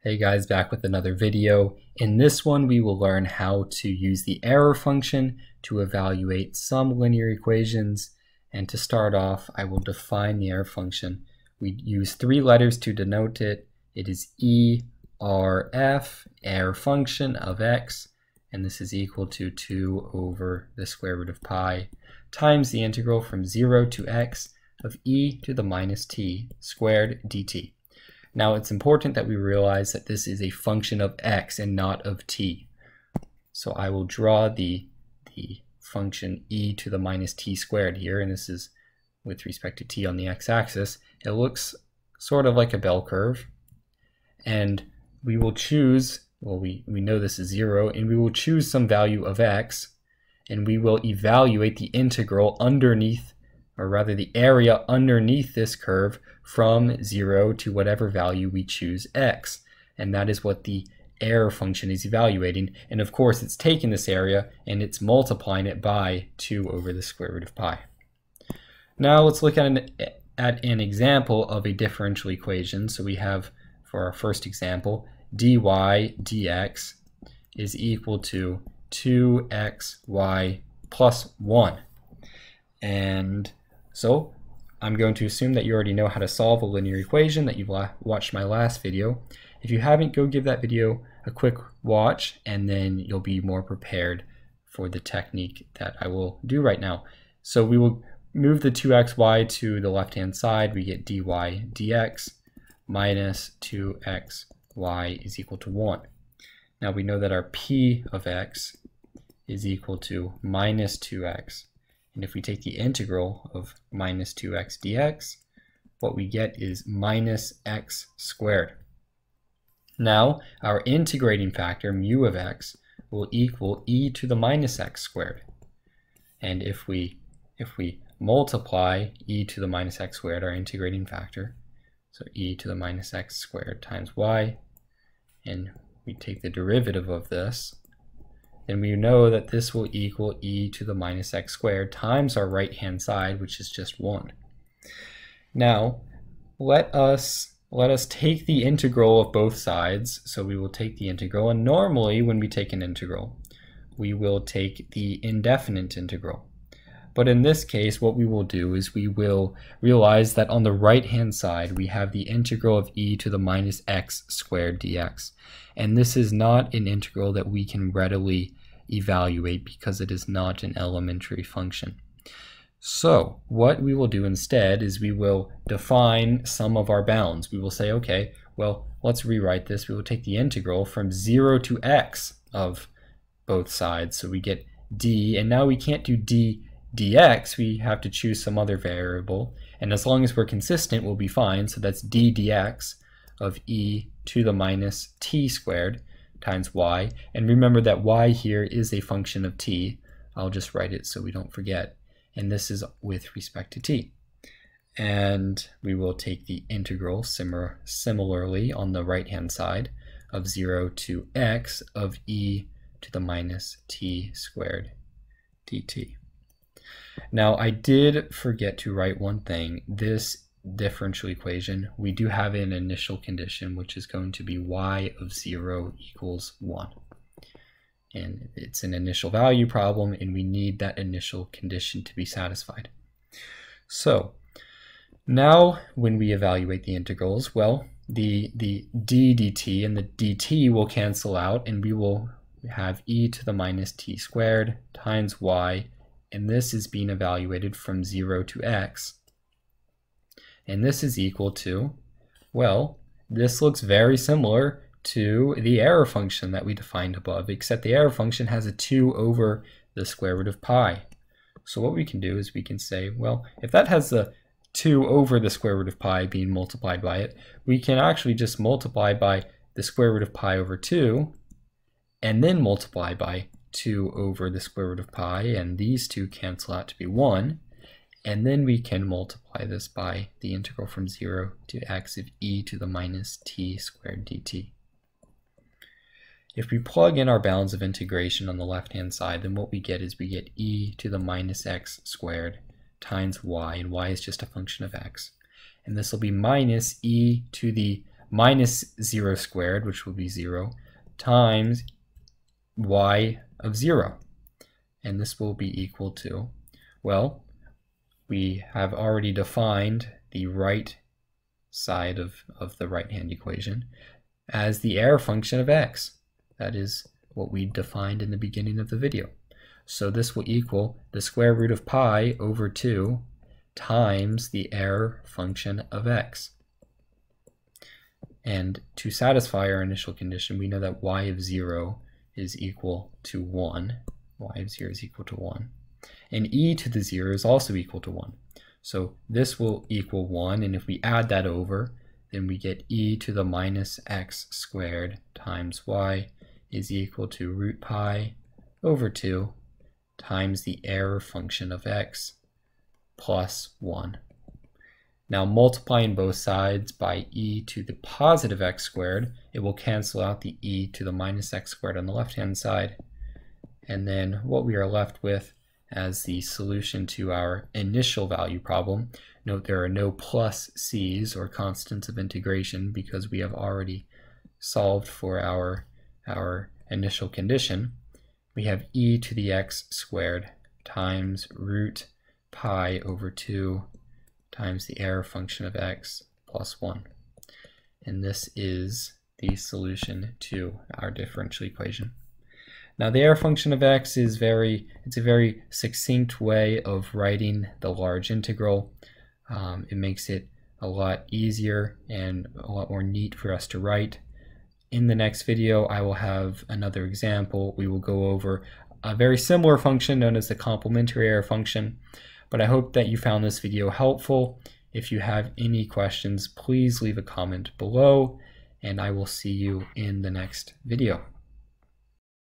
Hey guys, back with another video. In this one, we will learn how to use the error function to evaluate some linear equations. And to start off, I will define the error function. We use three letters to denote it. It is ERF, error function of x, and this is equal to 2 over the square root of pi times the integral from 0 to x of e to the minus t squared dt. Now it's important that we realize that this is a function of x and not of t. So I will draw the, the function e to the minus t squared here, and this is with respect to t on the x-axis. It looks sort of like a bell curve, and we will choose, well we, we know this is 0, and we will choose some value of x, and we will evaluate the integral underneath or rather the area underneath this curve from 0 to whatever value we choose x. And that is what the error function is evaluating. And of course, it's taking this area and it's multiplying it by 2 over the square root of pi. Now let's look at an, at an example of a differential equation. So we have, for our first example, dy dx is equal to 2xy plus 1. And so I'm going to assume that you already know how to solve a linear equation, that you've watched my last video. If you haven't, go give that video a quick watch and then you'll be more prepared for the technique that I will do right now. So we will move the 2xy to the left-hand side. We get dy dx minus 2xy is equal to 1. Now we know that our p of x is equal to minus 2x and if we take the integral of minus 2x dx, what we get is minus x squared. Now, our integrating factor, mu of x, will equal e to the minus x squared. And if we, if we multiply e to the minus x squared, our integrating factor, so e to the minus x squared times y, and we take the derivative of this, then we know that this will equal e to the minus x squared times our right hand side, which is just 1. Now, let us let us take the integral of both sides. So we will take the integral, and normally when we take an integral, we will take the indefinite integral. But in this case, what we will do is we will realize that on the right-hand side, we have the integral of e to the minus x squared dx. And this is not an integral that we can readily evaluate because it is not an elementary function. So what we will do instead is we will define some of our bounds. We will say, okay, well, let's rewrite this. We will take the integral from 0 to x of both sides. So we get d, and now we can't do d dx, we have to choose some other variable. And as long as we're consistent, we'll be fine. So that's d dx of e to the minus t squared times y. And remember that y here is a function of t. I'll just write it so we don't forget. And this is with respect to t. And we will take the integral similar, similarly on the right-hand side of 0 to x of e to the minus t squared dt. Now I did forget to write one thing. This differential equation, we do have an initial condition, which is going to be y of 0 equals 1. And it's an initial value problem, and we need that initial condition to be satisfied. So now when we evaluate the integrals, well, the, the d dt and the dt will cancel out, and we will have e to the minus t squared times y and this is being evaluated from 0 to x. And this is equal to, well, this looks very similar to the error function that we defined above, except the error function has a 2 over the square root of pi. So what we can do is we can say, well, if that has the 2 over the square root of pi being multiplied by it, we can actually just multiply by the square root of pi over 2, and then multiply by 2 over the square root of pi, and these two cancel out to be 1. And then we can multiply this by the integral from 0 to x of e to the minus t squared dt. If we plug in our bounds of integration on the left-hand side, then what we get is we get e to the minus x squared times y, and y is just a function of x. And this will be minus e to the minus 0 squared, which will be 0, times y of 0. And this will be equal to, well, we have already defined the right side of, of the right-hand equation as the error function of x. That is what we defined in the beginning of the video. So this will equal the square root of pi over 2 times the error function of x. And to satisfy our initial condition, we know that y of 0 is equal to 1. y of 0 is equal to 1. And e to the 0 is also equal to 1. So this will equal 1, and if we add that over, then we get e to the minus x squared times y is equal to root pi over 2 times the error function of x plus 1. Now multiplying both sides by e to the positive x squared, it will cancel out the e to the minus x squared on the left-hand side. And then what we are left with as the solution to our initial value problem. Note there are no plus c's or constants of integration because we have already solved for our, our initial condition. We have e to the x squared times root pi over 2 times the error function of x plus 1. And this is the solution to our differential equation. Now the error function of x is very, it's a very succinct way of writing the large integral. Um, it makes it a lot easier and a lot more neat for us to write. In the next video, I will have another example. We will go over a very similar function known as the complementary error function. But I hope that you found this video helpful. If you have any questions, please leave a comment below, and I will see you in the next video.